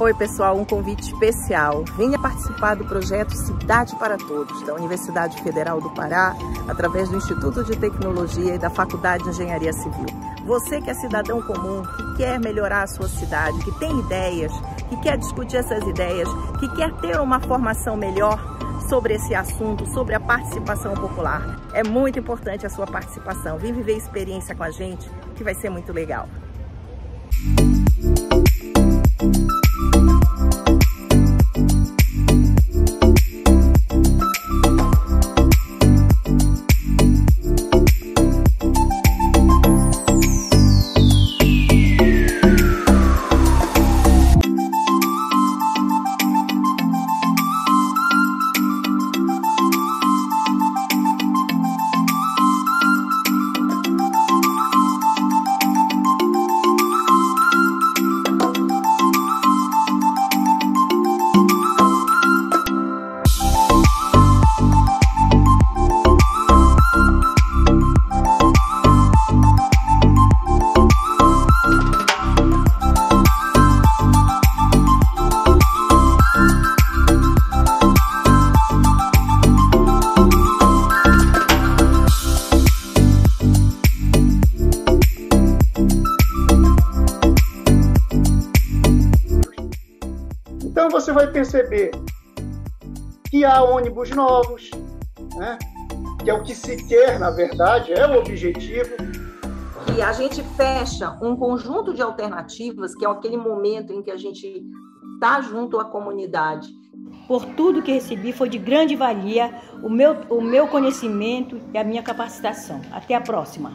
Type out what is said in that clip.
Oi, pessoal, um convite especial. Venha participar do projeto Cidade para Todos, da Universidade Federal do Pará, através do Instituto de Tecnologia e da Faculdade de Engenharia Civil. Você que é cidadão comum, que quer melhorar a sua cidade, que tem ideias, que quer discutir essas ideias, que quer ter uma formação melhor sobre esse assunto, sobre a participação popular. É muito importante a sua participação. Vem viver experiência com a gente, que vai ser muito legal. Então você vai perceber que há ônibus novos, né? que é o que se quer, na verdade, é o objetivo. E a gente fecha um conjunto de alternativas, que é aquele momento em que a gente está junto à comunidade. Por tudo que recebi foi de grande valia o meu, o meu conhecimento e a minha capacitação. Até a próxima.